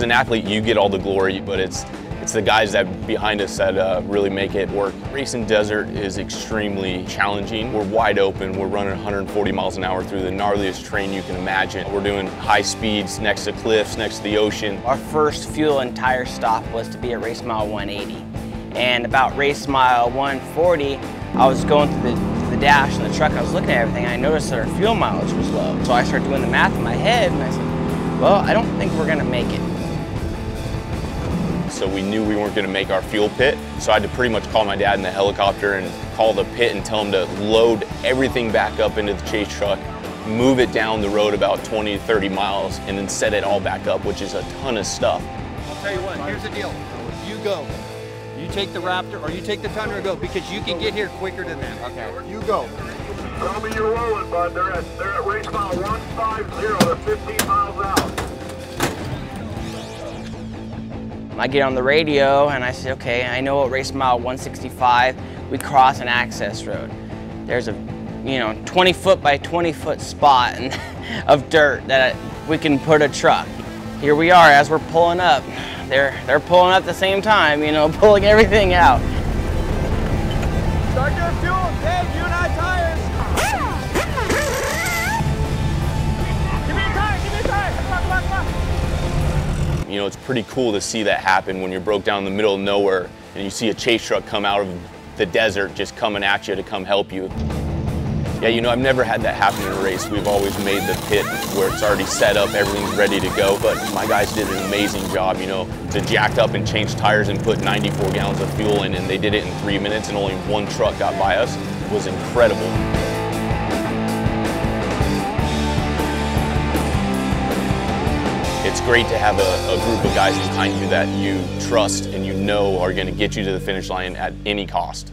As an athlete, you get all the glory, but it's it's the guys that behind us that uh, really make it work. Racing desert is extremely challenging. We're wide open. We're running 140 miles an hour through the gnarliest terrain you can imagine. We're doing high speeds next to cliffs, next to the ocean. Our first fuel and tire stop was to be at race mile 180. And about race mile 140, I was going through the, the dash in the truck, I was looking at everything, and I noticed that our fuel mileage was low. So I started doing the math in my head, and I said, well, I don't think we're gonna make it so we knew we weren't going to make our fuel pit. So I had to pretty much call my dad in the helicopter and call the pit and tell him to load everything back up into the chase truck, move it down the road about 20 to 30 miles, and then set it all back up, which is a ton of stuff. I'll tell you what, here's the deal. You go. You take the Raptor or you take the Tundra and go because you can get here quicker than that. Okay. You go. Tell me you're rolling, bud. They're at, they're at race mile 150. They're 15 miles out. I get on the radio and I say, okay, I know at race mile 165, we cross an access road. There's a, you know, 20 foot by 20 foot spot of dirt that we can put a truck. Here we are as we're pulling up. They're, they're pulling up at the same time, you know, pulling everything out. Start your fuel, You know, it's pretty cool to see that happen when you're broke down in the middle of nowhere and you see a chase truck come out of the desert just coming at you to come help you. Yeah, you know, I've never had that happen in a race. We've always made the pit where it's already set up, everything's ready to go, but my guys did an amazing job, you know, to jacked up and change tires and put 94 gallons of fuel in, and they did it in three minutes and only one truck got by us. It was incredible. It's great to have a, a, group of guys behind you that you trust and you know are going to get you to the finish line at any cost.